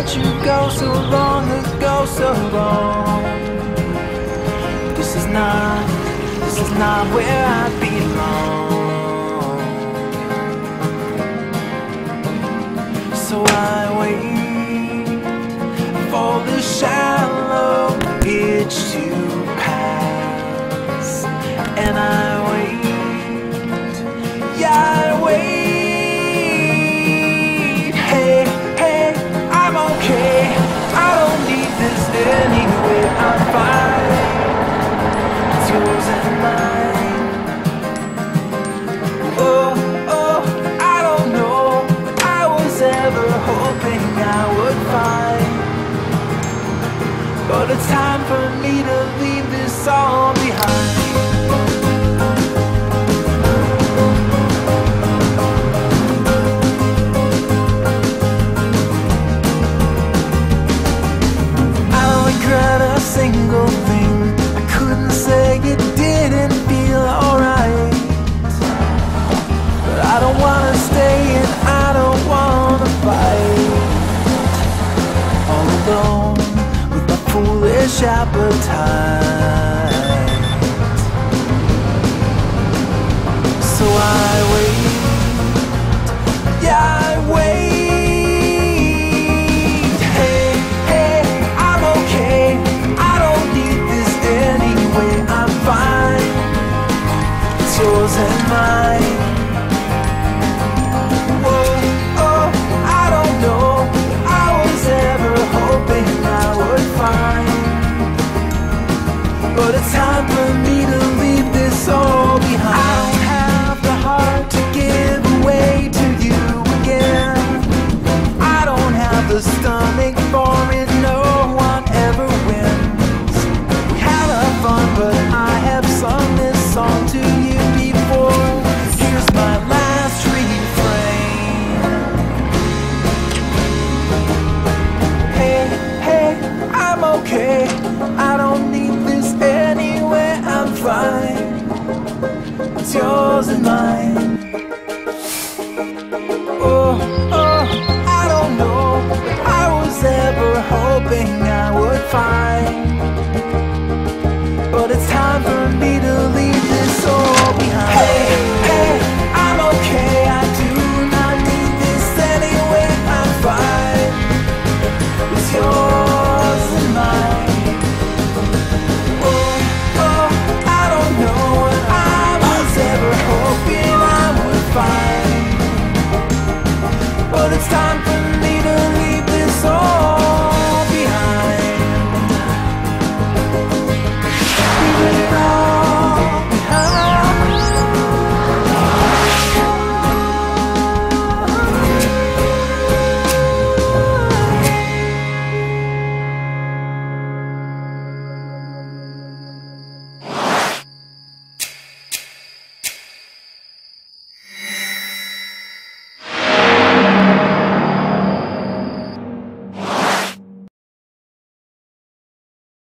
let you go so long ago, so long. This is not, this is not where I belong. So I wait for the shallow itch to pass, and I But it's time for me to leave this all behind. I don't regret a single thing. I couldn't say it didn't feel alright. But I don't wanna stay foolish appetite. So I wait. Yeah, I wait. Hey, hey, I'm okay. I don't need this anyway. I'm fine. It's yours and mine. For me to leave this all behind. I don't have the heart to give away to you again. I don't have the stomach for it. No one ever wins. We had fun, but I have sung this song to you before. Here's my last refrain. Hey, hey, I'm okay. I don't need yours and mine. Oh, oh, I don't know if I was ever hoping I would find.